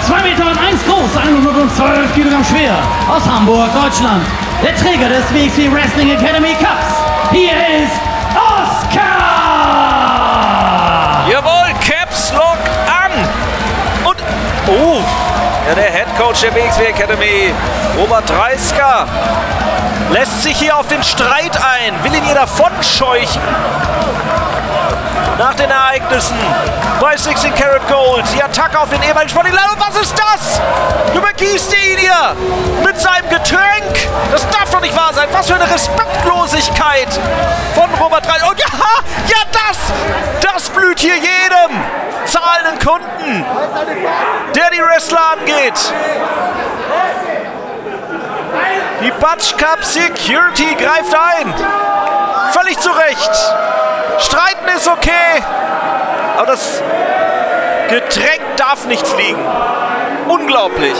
2 Meter und 1 groß, 112 Kilogramm schwer. Aus Hamburg, Deutschland. Der Träger des WXW Wrestling Academy Cups. Hier ist Oscar! Jawohl, Caps Lock an. Und, oh, ja, der Head Coach der WXW Academy, Robert Dreisker, lässt sich hier auf den Streit ein, will ihn hier davon scheuchen. Nach den Ereignissen bei 16 Karat Gold, die Attacke auf den ehemaligen Sportler. Was ist das? Du begießt ihn hier mit seinem Getränk. Das darf doch nicht wahr sein. Was für eine Respektlosigkeit von Robert Dreisker. Und ja, ja, das, das blüht hier jedem zahlenden Kunden, der die Wrestler angeht. Die Batsch Cup Security greift ein. Völlig zu Recht. Streiten ist okay. Aber das Getränk darf nicht fliegen. Unglaublich.